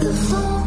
the.